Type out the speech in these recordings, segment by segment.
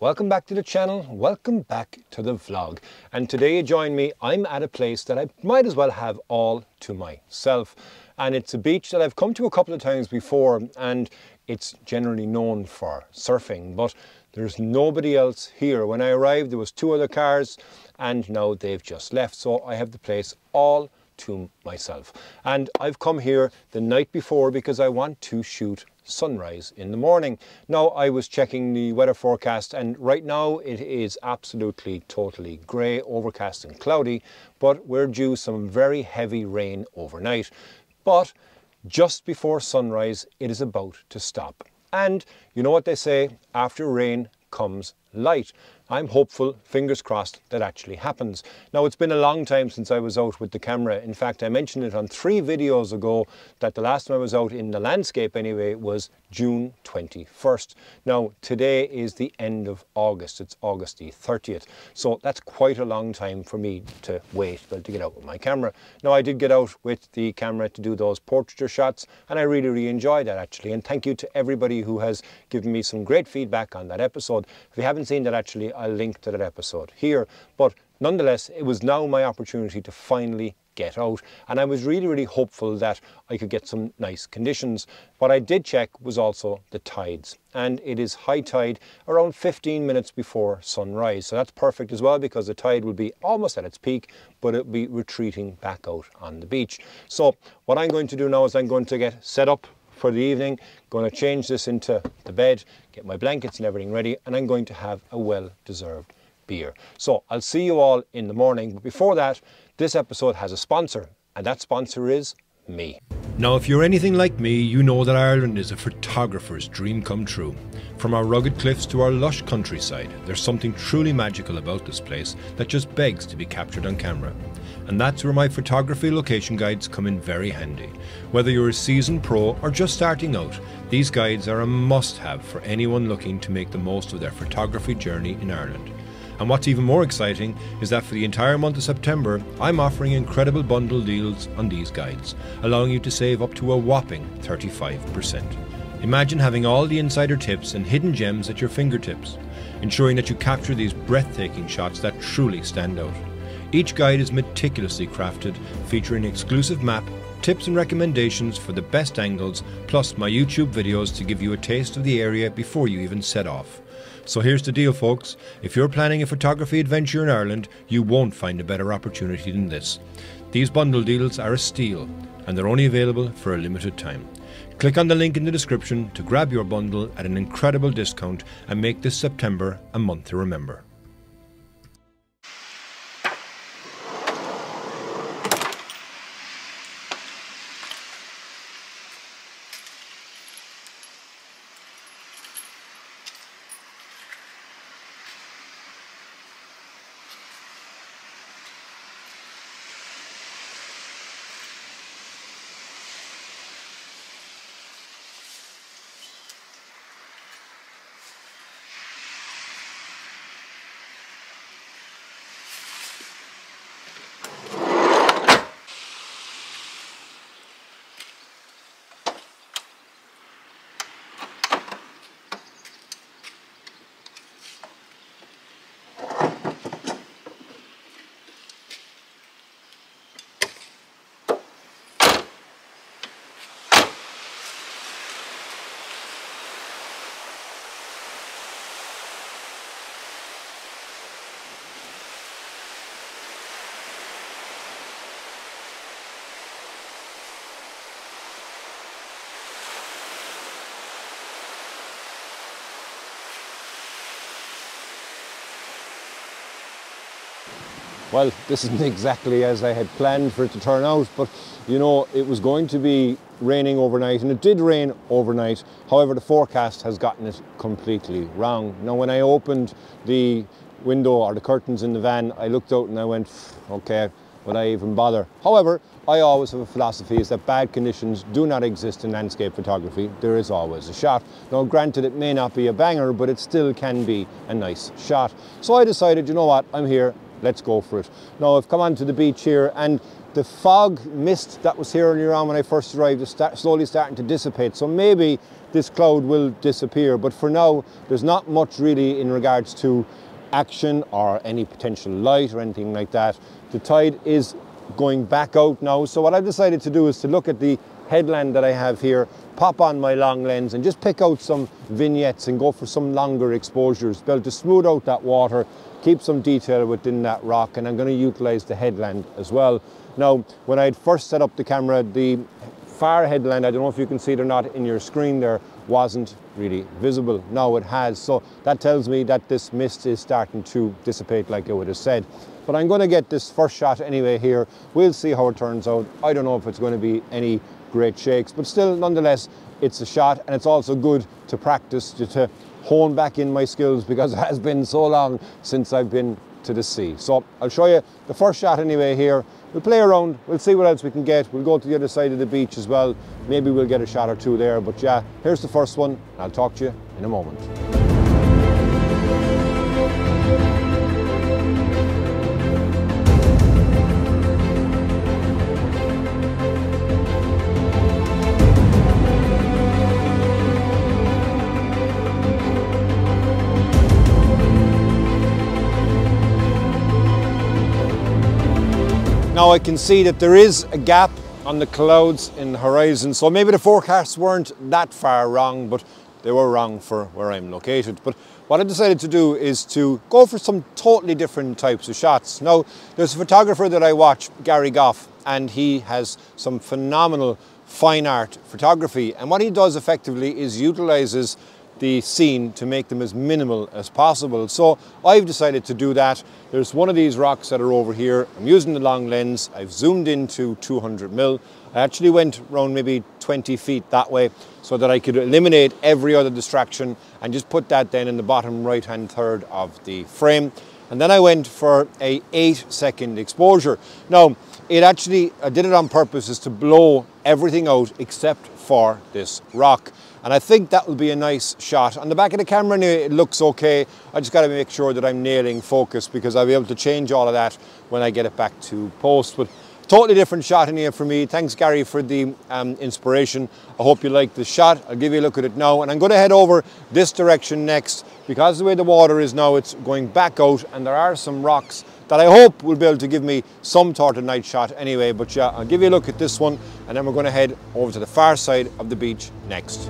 welcome back to the channel, welcome back to the vlog. And today you join me, I'm at a place that I might as well have all to myself. And it's a beach that I've come to a couple of times before and it's generally known for surfing, but there's nobody else here. When I arrived, there was two other cars and now they've just left. So I have the place all to myself. And I've come here the night before because I want to shoot sunrise in the morning. Now I was checking the weather forecast and right now it is absolutely totally grey, overcast and cloudy, but we're due some very heavy rain overnight. But just before sunrise, it is about to stop. And you know what they say, after rain comes light. I'm hopeful, fingers crossed, that actually happens. Now, it's been a long time since I was out with the camera. In fact, I mentioned it on three videos ago that the last time I was out in the landscape anyway was June 21st. Now, today is the end of August. It's August the 30th. So that's quite a long time for me to wait well, to get out with my camera. Now, I did get out with the camera to do those portraiture shots and I really, really enjoyed that actually. And thank you to everybody who has given me some great feedback on that episode. If you haven't seen that actually, I'll link to that episode here. But nonetheless, it was now my opportunity to finally get out. And I was really, really hopeful that I could get some nice conditions. What I did check was also the tides. And it is high tide around 15 minutes before sunrise. So that's perfect as well because the tide will be almost at its peak, but it'll be retreating back out on the beach. So what I'm going to do now is I'm going to get set up for the evening. Going to change this into the bed, get my blankets and everything ready, and I'm going to have a well-deserved beer. So I'll see you all in the morning. But before that, this episode has a sponsor, and that sponsor is me. Now, if you're anything like me, you know that Ireland is a photographer's dream come true. From our rugged cliffs to our lush countryside, there's something truly magical about this place that just begs to be captured on camera. And that's where my photography location guides come in very handy. Whether you're a seasoned pro or just starting out, these guides are a must have for anyone looking to make the most of their photography journey in Ireland. And what's even more exciting is that for the entire month of September, I'm offering incredible bundle deals on these guides, allowing you to save up to a whopping 35%. Imagine having all the insider tips and hidden gems at your fingertips, ensuring that you capture these breathtaking shots that truly stand out. Each guide is meticulously crafted, featuring an exclusive map, tips and recommendations for the best angles, plus my YouTube videos to give you a taste of the area before you even set off. So here's the deal, folks. If you're planning a photography adventure in Ireland, you won't find a better opportunity than this. These bundle deals are a steal, and they're only available for a limited time. Click on the link in the description to grab your bundle at an incredible discount and make this September a month to remember. Well, this isn't exactly as I had planned for it to turn out, but you know, it was going to be raining overnight, and it did rain overnight. However, the forecast has gotten it completely wrong. Now, when I opened the window or the curtains in the van, I looked out and I went, okay, would I even bother? However, I always have a philosophy is that bad conditions do not exist in landscape photography. There is always a shot. Now, granted, it may not be a banger, but it still can be a nice shot. So I decided, you know what, I'm here, let's go for it. Now I've come onto the beach here and the fog mist that was here earlier on when I first arrived is start, slowly starting to dissipate. So maybe this cloud will disappear. But for now, there's not much really in regards to action or any potential light or anything like that. The tide is going back out now. So what I've decided to do is to look at the headland that I have here, pop on my long lens and just pick out some vignettes and go for some longer exposures, be able to smooth out that water, keep some detail within that rock and I'm going to utilize the headland as well. Now, when I first set up the camera, the far headland, I don't know if you can see it or not in your screen there, wasn't really visible. Now it has, so that tells me that this mist is starting to dissipate like I would have said. But I'm going to get this first shot anyway here. We'll see how it turns out. I don't know if it's going to be any great shakes, but still, nonetheless, it's a shot and it's also good to practice, to, to hone back in my skills because it has been so long since I've been to the sea. So I'll show you the first shot anyway here. We'll play around, we'll see what else we can get. We'll go to the other side of the beach as well. Maybe we'll get a shot or two there, but yeah, here's the first one. I'll talk to you in a moment. Now I can see that there is a gap on the clouds in the horizon, so maybe the forecasts weren't that far wrong, but they were wrong for where I'm located. But what I decided to do is to go for some totally different types of shots. Now, there's a photographer that I watch, Gary Goff, and he has some phenomenal fine art photography. And what he does effectively is utilizes the scene to make them as minimal as possible. So I've decided to do that. There's one of these rocks that are over here. I'm using the long lens. I've zoomed into 200 mil. I actually went around maybe 20 feet that way so that I could eliminate every other distraction and just put that then in the bottom right hand third of the frame. And then I went for a eight second exposure. Now, it actually, I did it on purpose, is to blow everything out except for this rock. And I think that will be a nice shot. On the back of the camera it looks okay. I just got to make sure that I'm nailing focus because I'll be able to change all of that when I get it back to post. But totally different shot in here for me. Thanks Gary for the um, inspiration. I hope you like the shot. I'll give you a look at it now. And I'm going to head over this direction next because the way the water is now, it's going back out and there are some rocks that I hope will be able to give me some sort of night shot anyway. But yeah, I'll give you a look at this one and then we're going to head over to the far side of the beach next.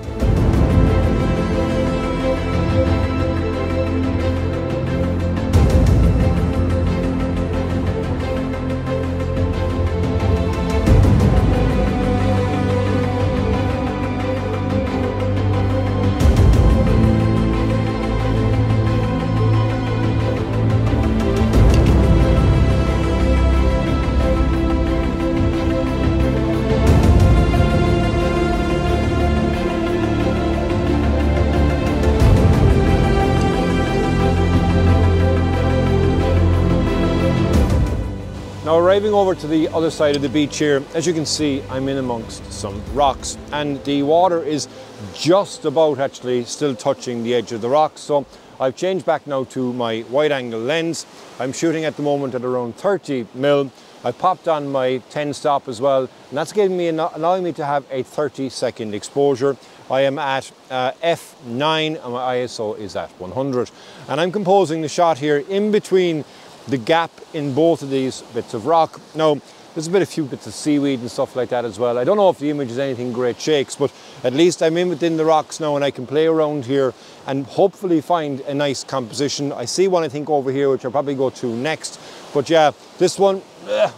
Arriving over to the other side of the beach here, as you can see, I'm in amongst some rocks and the water is just about actually still touching the edge of the rocks. So I've changed back now to my wide angle lens. I'm shooting at the moment at around 30 mil. I popped on my 10 stop as well, and that's giving me allowing me to have a 30 second exposure. I am at uh, f9 and my ISO is at 100. And I'm composing the shot here in between the gap in both of these bits of rock. Now, there's a bit, a few bits of seaweed and stuff like that as well. I don't know if the image is anything great shakes, but at least I'm in within the rocks now and I can play around here and hopefully find a nice composition. I see one I think over here, which I'll probably go to next. But yeah, this one, ugh,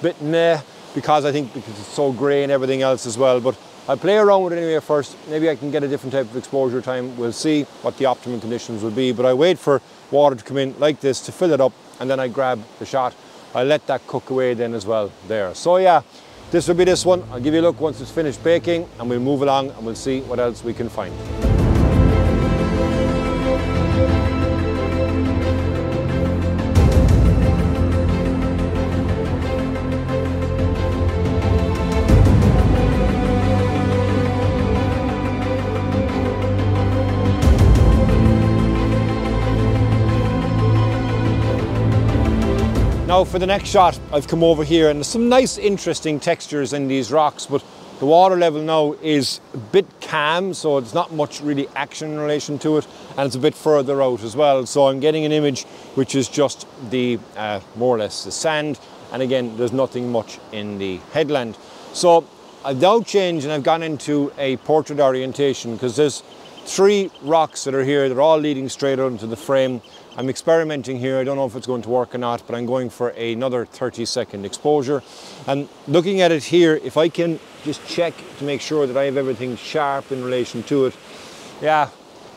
bit meh, because I think because it's so grey and everything else as well. But I'll play around with it anyway first. Maybe I can get a different type of exposure time. We'll see what the optimum conditions will be. But I wait for water to come in like this to fill it up and then I grab the shot. I let that cook away then as well there. So yeah, this will be this one. I'll give you a look once it's finished baking and we'll move along and we'll see what else we can find. Now for the next shot, I've come over here and there's some nice interesting textures in these rocks, but the water level now is a bit calm, so it's not much really action in relation to it, and it's a bit further out as well. So I'm getting an image which is just the, uh, more or less the sand, and again, there's nothing much in the headland. So I've now changed and I've gone into a portrait orientation because there's three rocks that are here. They're all leading straight onto the frame. I'm experimenting here. I don't know if it's going to work or not, but I'm going for another 30 second exposure. And looking at it here, if I can just check to make sure that I have everything sharp in relation to it, yeah,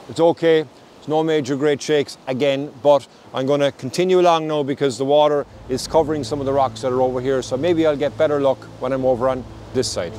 it's okay. It's no major great shakes again, but I'm going to continue along now because the water is covering some of the rocks that are over here. So maybe I'll get better luck when I'm over on this side.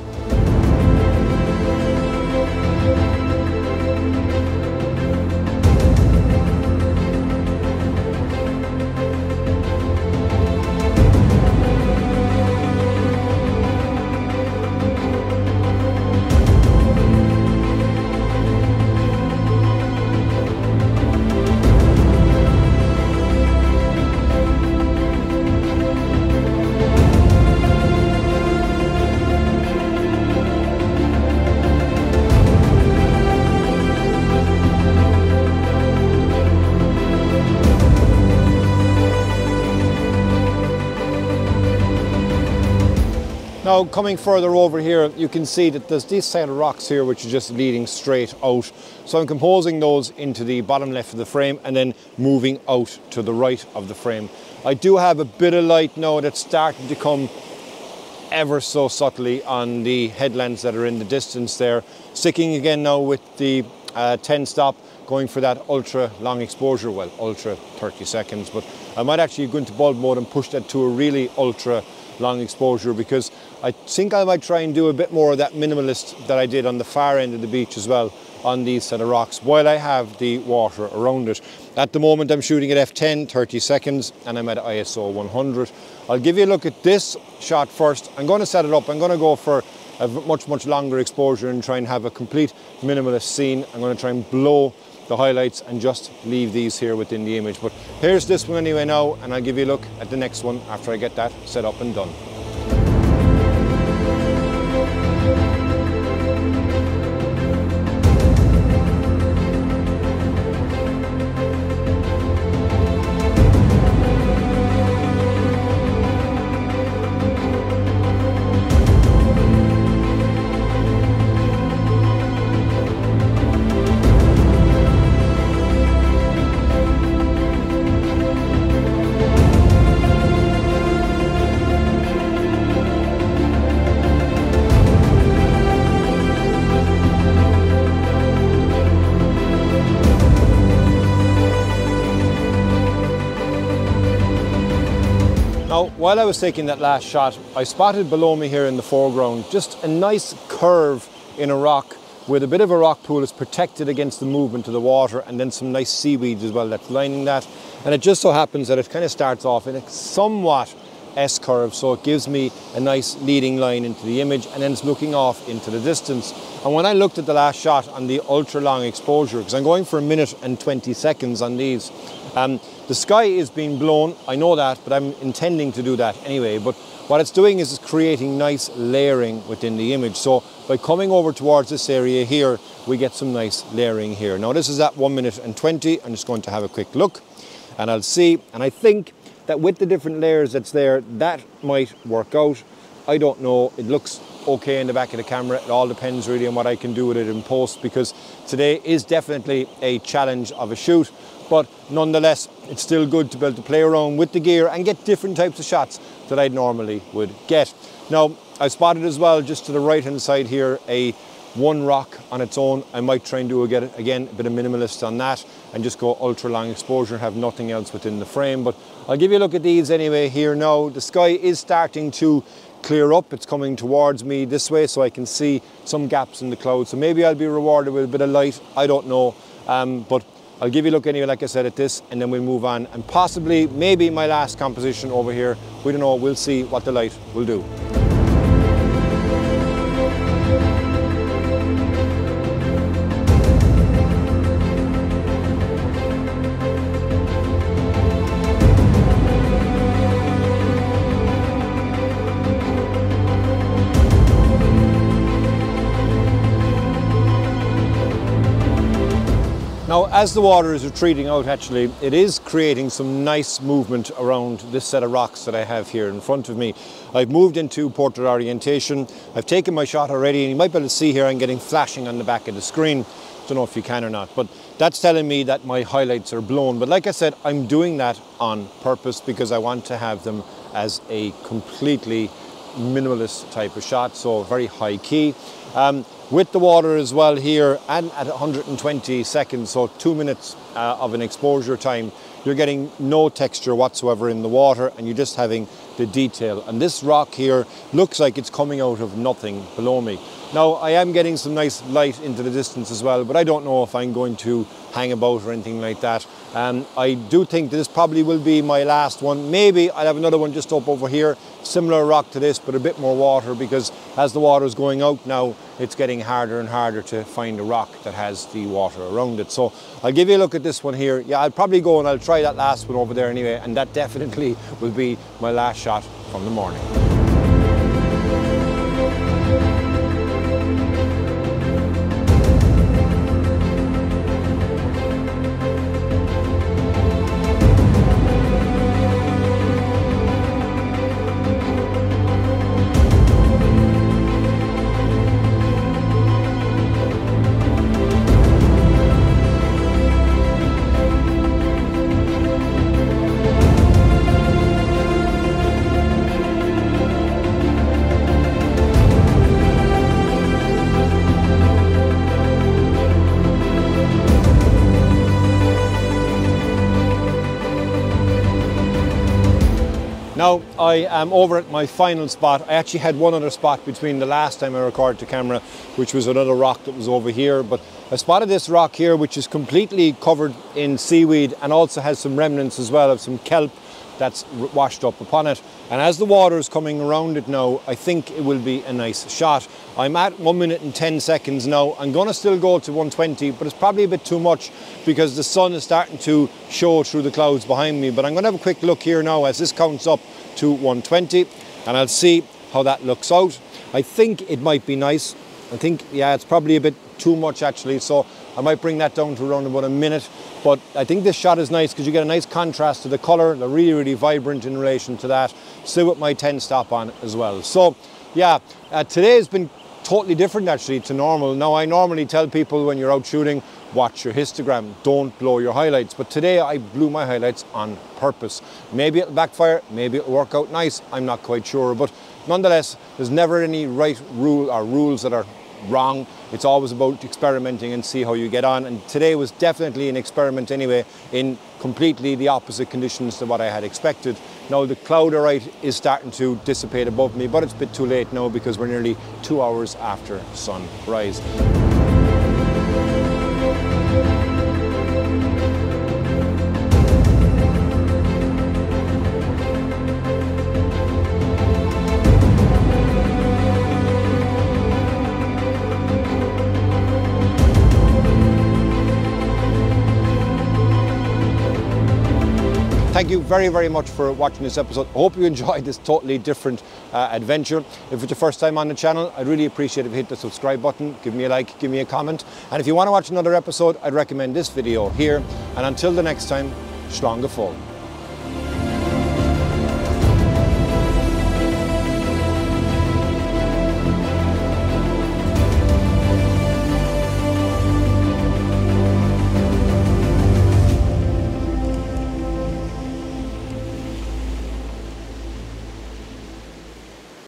Now coming further over here you can see that there's this set of rocks here which are just leading straight out. So I'm composing those into the bottom left of the frame and then moving out to the right of the frame. I do have a bit of light now that's starting to come ever so subtly on the headlands that are in the distance there. Sticking again now with the uh, 10 stop going for that ultra long exposure, well ultra 30 seconds but I might actually go into bulb mode and push that to a really ultra long exposure because I think I might try and do a bit more of that minimalist that I did on the far end of the beach as well on these set of rocks while I have the water around it. At the moment I'm shooting at f10, 30 seconds and I'm at ISO 100. I'll give you a look at this shot first. I'm going to set it up. I'm going to go for a much, much longer exposure and try and have a complete minimalist scene. I'm going to try and blow the highlights and just leave these here within the image. But here's this one anyway now, and I'll give you a look at the next one after I get that set up and done. Now, while I was taking that last shot, I spotted below me here in the foreground just a nice curve in a rock with a bit of a rock pool that's protected against the movement of the water and then some nice seaweeds as well that's lining that. And it just so happens that it kind of starts off in a somewhat S curve, so it gives me a nice leading line into the image and then it's looking off into the distance. And when I looked at the last shot on the ultra long exposure, because I'm going for a minute and 20 seconds on these, um, the sky is being blown, I know that, but I'm intending to do that anyway. But what it's doing is it's creating nice layering within the image. So by coming over towards this area here, we get some nice layering here. Now this is at one minute and 20. I'm just going to have a quick look and I'll see. And I think that with the different layers that's there, that might work out. I don't know. It looks okay in the back of the camera. It all depends really on what I can do with it in post because today is definitely a challenge of a shoot but nonetheless it's still good to be able to play around with the gear and get different types of shots that I normally would get. Now I spotted as well just to the right hand side here a one rock on its own. I might try and do again, again a bit of minimalist on that and just go ultra long exposure and have nothing else within the frame. But I'll give you a look at these anyway here now. The sky is starting to clear up. It's coming towards me this way so I can see some gaps in the clouds. So maybe I'll be rewarded with a bit of light. I don't know. Um, but I'll give you a look anyway, like I said, at this, and then we'll move on. And possibly, maybe my last composition over here. We don't know, we'll see what the light will do. Now, as the water is retreating out, actually, it is creating some nice movement around this set of rocks that I have here in front of me. I've moved into portrait orientation. I've taken my shot already, and you might be able to see here I'm getting flashing on the back of the screen. Don't know if you can or not, but that's telling me that my highlights are blown. But like I said, I'm doing that on purpose because I want to have them as a completely minimalist type of shot, so very high key. Um, with the water as well here and at 120 seconds, so two minutes uh, of an exposure time, you're getting no texture whatsoever in the water and you're just having the detail. And this rock here looks like it's coming out of nothing below me. Now I am getting some nice light into the distance as well, but I don't know if I'm going to hang about or anything like that. Um, I do think this probably will be my last one. Maybe I'll have another one just up over here, similar rock to this, but a bit more water because as the water is going out now, it's getting harder and harder to find a rock that has the water around it. So I'll give you a look at this one here. Yeah, I'll probably go and I'll try that last one over there anyway, and that definitely will be my last shot from the morning. Now I am over at my final spot. I actually had one other spot between the last time I recorded to camera, which was another rock that was over here. But I spotted this rock here, which is completely covered in seaweed and also has some remnants as well of some kelp that's washed up upon it. And as the water is coming around it now, I think it will be a nice shot. I'm at one minute and 10 seconds now. I'm gonna still go to 120, but it's probably a bit too much because the sun is starting to show through the clouds behind me. But I'm gonna have a quick look here now as this counts up to 120 and I'll see how that looks out. I think it might be nice. I think, yeah, it's probably a bit too much actually. So I might bring that down to around about a minute. But I think this shot is nice because you get a nice contrast to the color. They're really, really vibrant in relation to that. Still with my 10 stop on as well. So yeah, uh, today has been totally different actually to normal. Now I normally tell people when you're out shooting, watch your histogram, don't blow your highlights. But today I blew my highlights on purpose. Maybe it'll backfire, maybe it'll work out nice, I'm not quite sure. But nonetheless, there's never any right rule or rules that are wrong. It's always about experimenting and see how you get on. And today was definitely an experiment anyway in completely the opposite conditions to what I had expected. Now the cloud right is starting to dissipate above me, but it's a bit too late now because we're nearly two hours after sunrise. Thank you very, very much for watching this episode. I hope you enjoyed this totally different uh, adventure. If it's your first time on the channel, I'd really appreciate if you hit the subscribe button, give me a like, give me a comment. And if you want to watch another episode, I'd recommend this video here. And until the next time, go fóill.